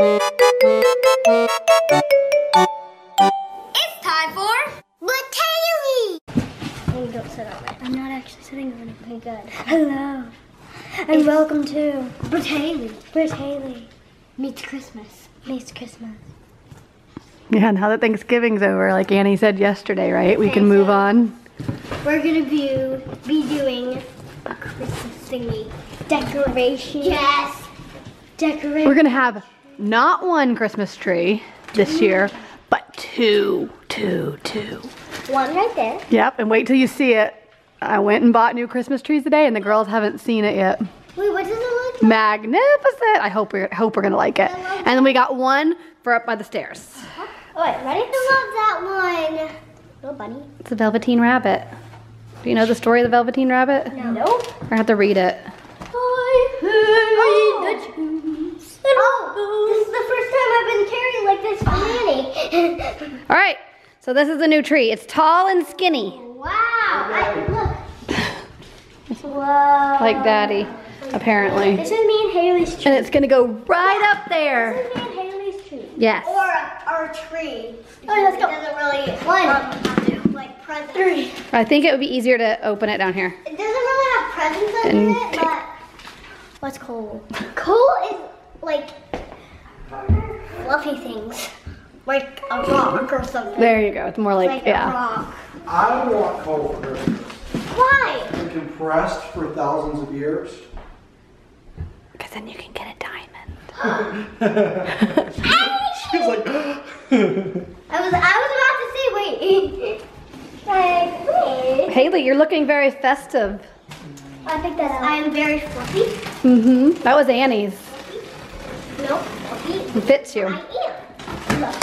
It's time for Bratayley! And oh, don't sit on it. I'm not actually sitting on it. Okay, good. Hello. And welcome to Bratayley Britt Haley meets Christmas. Meets Christmas. Yeah, now that Thanksgiving's over, like Annie said yesterday, right? We can move so- on. We're gonna be, be doing a Christmas thingy. Decoration. Yes! Decoration. We're gonna have not one Christmas tree this mm. year, but two, two, two. One right there. Yep, and wait till you see it. I went and bought new Christmas trees today, and the girls haven't seen it yet. Wait, what does it look like? Magnificent! I hope we are hope we're gonna like it. And then we got one for up by the stairs. Uh-huh. Oh, wait, ready? I love that one. Little bunny. It's a Velveteen Rabbit. Do you know the story of the Velveteen Rabbit? No. Nope. I have to read it. All right, so this is a new tree. It's tall and skinny, wow. I, look. Whoa. like Daddy, apparently. This is me and Hayley's tree. And it's gonna go right up there. This there. is me and Hayley's tree. Yes. Or our tree. Oh, let's go. It doesn't really One. um, like presents. Three. I think it would be easier to open it down here. It doesn't really have presents under And it, but What's cool? cool is like fluffy things. Like a rock or something. There you go. It's more like, like a yeah. rock. I want coal for Christmas. Why? Been compressed for thousands of years. Because then you can get a diamond. She's like, I was I was about to say wait. like wait. Hayley, you're looking very festive. I think that. I'm very fluffy. Mm-hmm. That was Annie's. Nope, fluffy. It fits I you. am. Bubble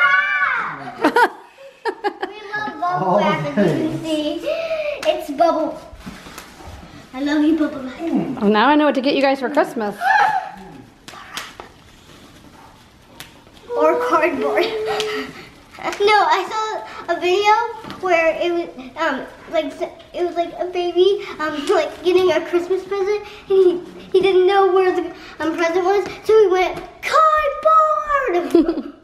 wrap. we love bubble wrap, as you can see. It's bubble. I love you, bubble wrap. Oh, now I know what to get you guys for Christmas. or cardboard. no, I saw a video where it was um like it was like a baby um like getting a Christmas present and he he didn't know where the um present was, so he went cardboard.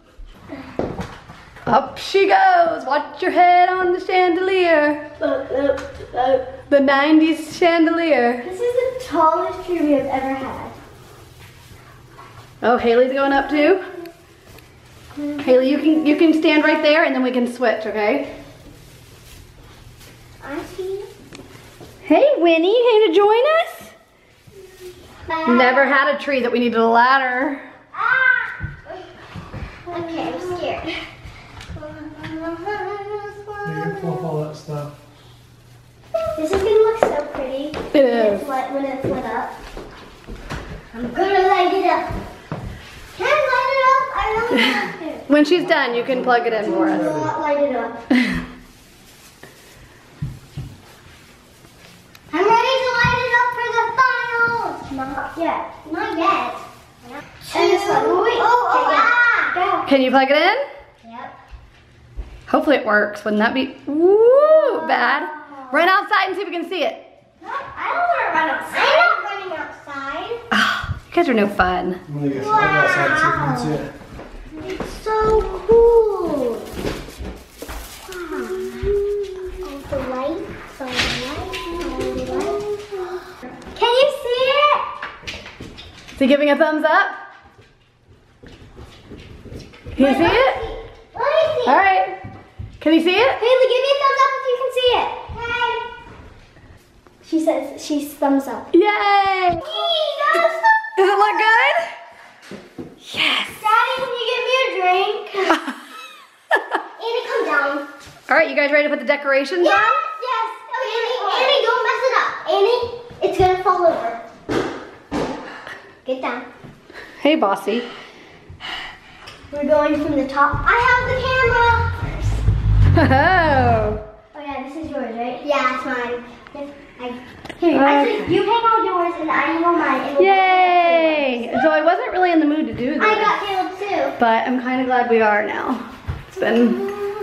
Up she goes. Watch your head on the chandelier. The 90s chandelier. This is the tallest tree we have ever had. Oh, Hayley's going up too. Hayley, you can you can stand right there, and then we can switch. Okay. I see. Hey, Winnie, came to join us. Never had a tree that we needed a ladder. Ah! Okay, I'm scared. you fluff all that stuff. This is gonna look so pretty. It When is. it's lit, when it's lit up. I'm gonna light it up. Can I light it up? I really want to. When she's done, you can plug it in for us. Light it up. I'm ready to light it up for the finals. Not yet. Not. And this one. Oh, oh, ah. Can you plug it in? Yep. Hopefully it works. Wouldn't that be woo bad? Run outside and see if we can see it. No, I don't want to run outside. I'm not running outside. Ah, you guys are no fun. I'm he giving a thumbs up? Can you see it? Let me see. All right. Can you see it? Hayley, give me a thumbs up if you can see it. Hey. She says she's thumbs up. Yay! Does it look good? Yes. Daddy, can you give me a drink? Annie, come down. All right, you guys ready to put the decorations Yes, on? yes. Oh, Annie, Annie, don't mess it up. Annie, it's gonna fall over. Get down. Hey, bossy. We're going from the top. I have the camera. Oh. Oh yeah, this is yours, right? Yeah, it's mine. I, Here, oh, Okay. actually, you hang on yours and I hang on mine. we'll- Yay! So I wasn't really in the mood to do this, I got Caleb too. but I'm kind of glad we are now. It's been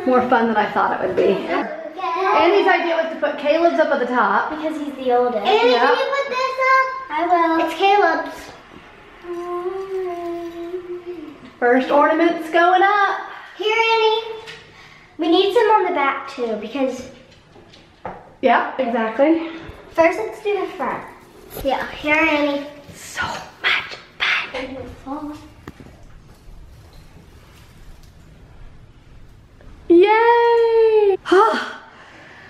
more fun than I thought it would be. Andy's idea was to put Caleb's up at the top. Because he's the oldest. Annie, Yeah. can you put this up? I will. It's Caleb's. First ornament's going up. Here, Annie. We need some on the back too because Yeah, exactly. first let's do the front. Yeah, here, Annie. So much fun. Yay!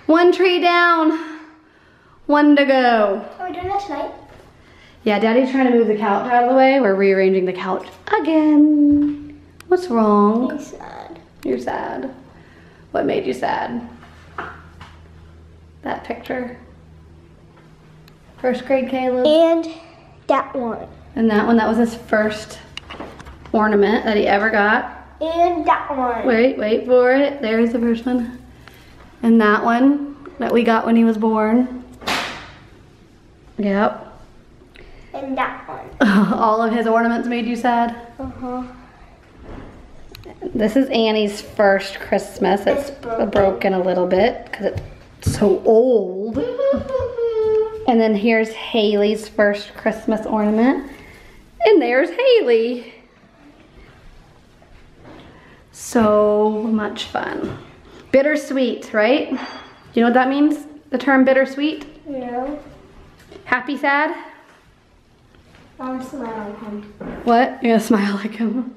one tree down, one to go. Are we doing that tonight? Yeah, Daddy's trying to move the couch out of the way. We're rearranging the couch again. What's wrong? I'm sad. You're sad. What made you sad? That picture. First grade Caleb. And that one. And that one, that was his first ornament that he ever got. And that one. Wait, wait for it. There's the first one. And that one that we got when he was born. Yep. And that one. All of his ornaments made you sad. Uh-huh. This is Annie's first Christmas. It's, It's broken. broken. a little bit because it's so old. And then here's Hayley's first Christmas ornament. And there's Hayley. So much fun. Bittersweet, right? Do you know what that means? The term bittersweet? No. Happy, sad? I'm smiling him. What? You're gonna smile like him.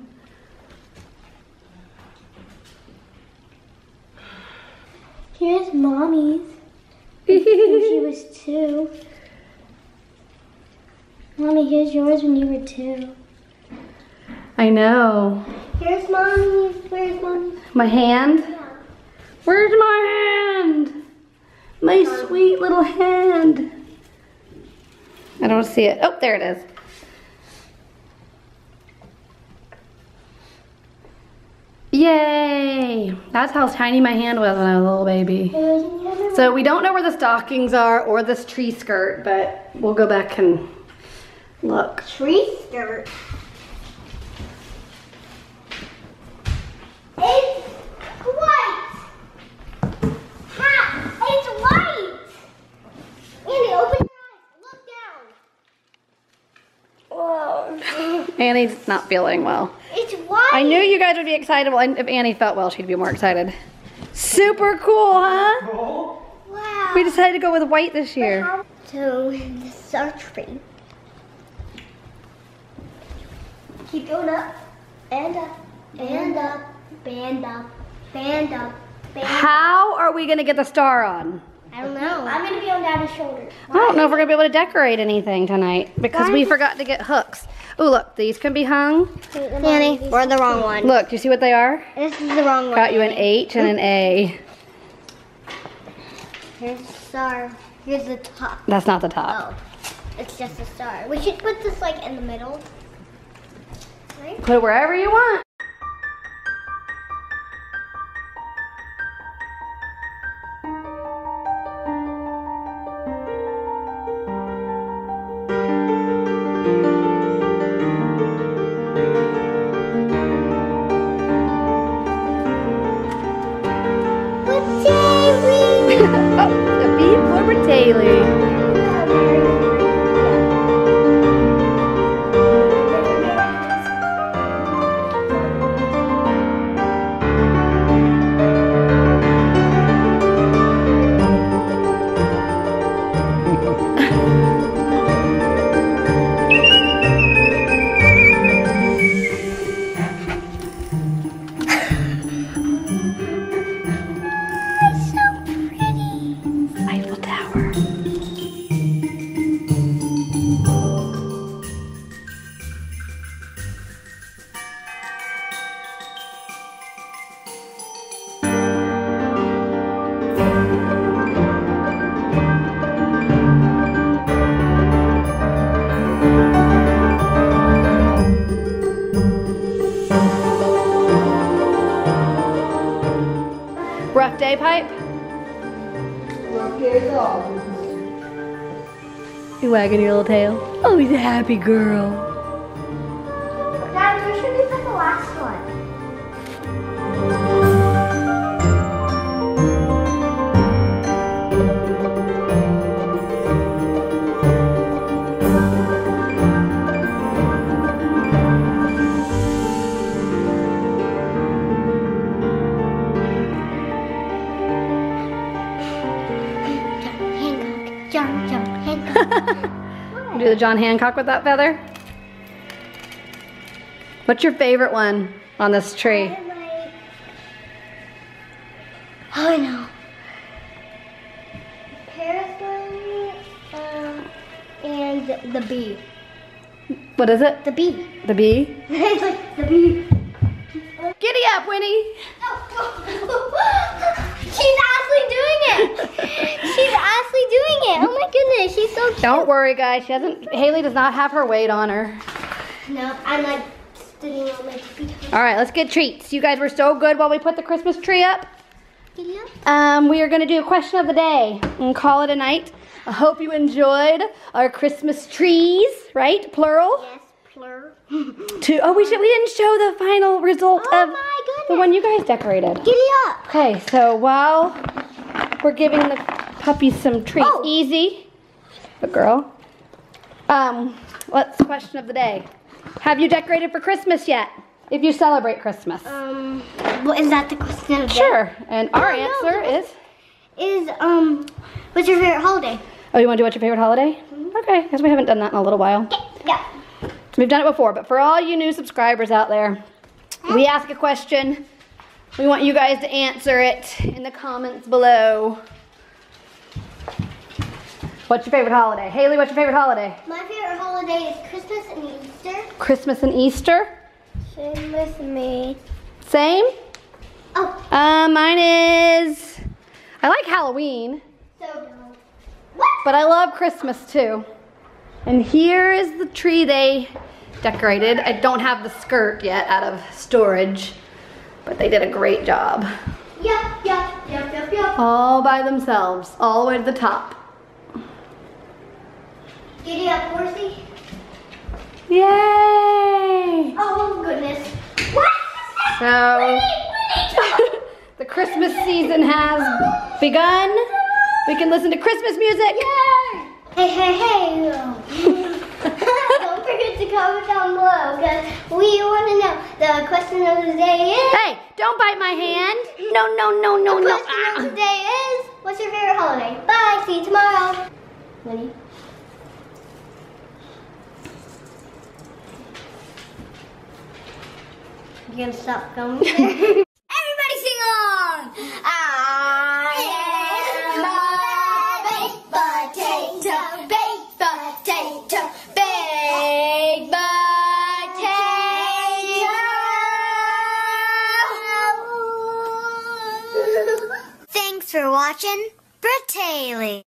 Here's mommy's. She was two. Mommy, here's yours when you were two. I know. Here's mommy's. Where's mommy's? My hand? Where's my hand? My sweet little hand. I don't see it. Oh, there it is. Yay! That's how tiny my hand was when I was a little baby. So we don't know where the stockings are or this tree skirt, but we'll go back and look. tree skirt. It's white. Ha! It's white. Andy, open your eyes. Look down. Whoa. Annie's not feeling well. I knew you guys would be excited. Well, if Annie felt well, she'd be more excited. Super cool, huh? Oh, Wow. We decided to go with white this year. So our tree. Keep going up and up and up, band up, band up, band up. How are we gonna get the star on? I don't know. I'm gonna be on Daddy's shoulder. I don't know if we're gonna be able to decorate anything tonight because we forgot to get hooks. Oh, look, these can be hung. Annie, we're the wrong one. Look, do you see what they are? This is the wrong one. Got you an H and an A. Here's the star. Here's the top. That's not the top. Oh, it's just a star. We should put this like in the middle. Right? Put it wherever you want. Daily. Rough day pipe? You wagging your little tail? Oh, he's a happy girl. Dad, we should be the last one. The John Hancock with that feather? What's your favorite one on this tree? I like. Oh, I know. Paris um, and the bee. What is it? The bee. The bee? it's like the bee. Giddy up, Winnie! Actually doing it. She's actually doing it. Oh my goodness, she's so cute. Don't worry, guys. She hasn't. Hayley does not have her weight on her. No, I'm like sitting on my tippy. All right, let's get treats. You guys were so good while we put the Christmas tree up. Yeah. Um, we are going to do a question of the day and call it a night. I hope you enjoyed our Christmas trees, right? Plural. Yes, plur. Two. Oh, we should. We didn't show the final result Oh of the one you guys decorated. Giddy up. Okay, so while we're giving the puppies some treats, Oh. easy, but girl. Um, let's question of the day. Have you decorated for Christmas yet? If you celebrate Christmas. Um, what is that the question of the day? Sure. And our Oh, no, answer that is. Is um, what's your favorite holiday? Oh, you want to do what's your favorite holiday? Okay, because we haven't done that in a little while. Yeah. We've done it before, but for all you new subscribers out there, we ask a question. We want you guys to answer it in the comments below. What's your favorite holiday? Hayley, what's your favorite holiday? My favorite holiday is Christmas and Easter. Christmas and Easter? Same with me. Same? Oh, Uh, mine is. I like Halloween, so what? but I love Christmas too. And here is the tree they decorated. I don't have the skirt yet out of storage, but they did a great job. Yep, yep, yep, yep, yep. All by themselves, all the way to the top. Giddy up, horsey. Yay! Oh goodness. What? So, the Christmas season has begun. We can listen to Christmas music. Hey, hey, hey. To comment down below because we want to know. The question of the day is. Hey, don't bite my hand. No, no, no, no, The no. question of the day is. What's your favorite holiday? Bye. See you tomorrow. Ready? You gonna stop filming? watching Bratayley.